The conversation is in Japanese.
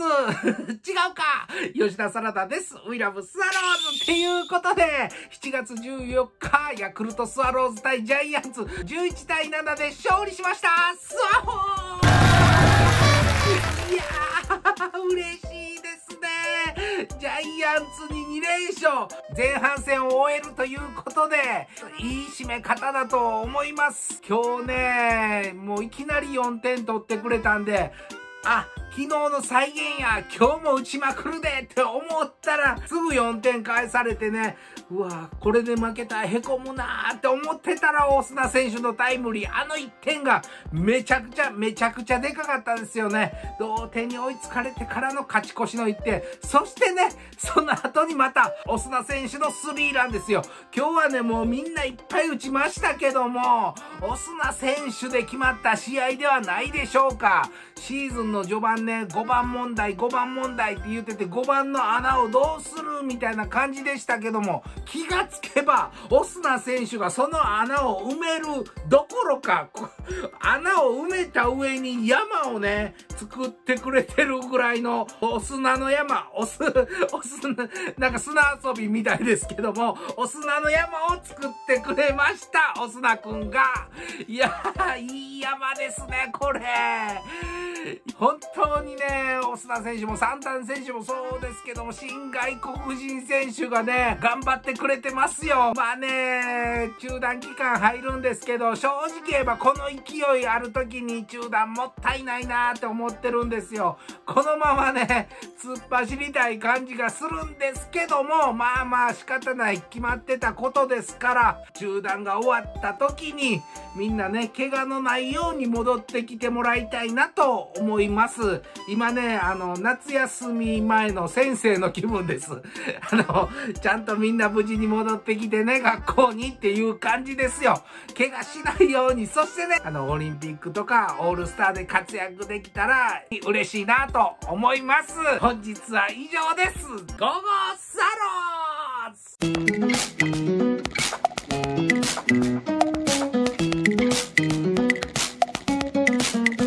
違うか吉田サラダです。ウィラブスワローズっていうことで、7月14日、ヤクルトスワローズ対ジャイアンツ、11対7で勝利しましたスワホーいやー、嬉しいですね。ジャイアンツに2連勝。前半戦を終えるということで、いい締め方だと思います。今日ね、もういきなり4点取ってくれたんで、あ、昨日の再現や、今日も打ちまくるでって思ったら、すぐ4点返されてね、うわこれで負けたら凹むなーって思ってたら、大砂選手のタイムリー、あの1点がめちゃくちゃ、めちゃくちゃでかかったんですよね。同点に追いつかれてからの勝ち越しの1点。そしてね、その後にまた、オスナ選手のスリーランですよ。今日はね、もうみんないっぱい打ちましたけども、オスナ選手で決まった試合ではないでしょうか。シーズンの序盤ね、5番問題、5番問題って言ってて、5番の穴をどうするみたいな感じでしたけども、気がつけば、オスナ選手がその穴を埋めるどころか、穴を埋めた上に山をね、作ってくれてるぐらいの、お砂の山、おす、おす、なんか砂遊びみたいですけども、お砂の山を作ってくれました、お砂くんが。いや、いい山ですね、これ。本当にね、オスナ選手もサンタン選手もそうですけども、新外国人選手がね、頑張ってくれてますよ。まあね、中断期間入るんですけど、正直言えばこの勢いある時に中断もったいないなって思ってるんですよ。このままね、突っ走りたい感じがするんですけども、まあまあ仕方ない決まってたことですから、中断が終わった時に、みんなね、怪我のないように戻ってきてもらいたいなと思います。今ね、あの、夏休み前の先生の気分です。あの、ちゃんとみんな無事に戻ってきてね、学校にっていう感じですよ。怪我しないように、そしてね、あの、オリンピックとかオールスターで活躍できたら嬉しいなと思います。本日は以上です。午後サロン Thank you.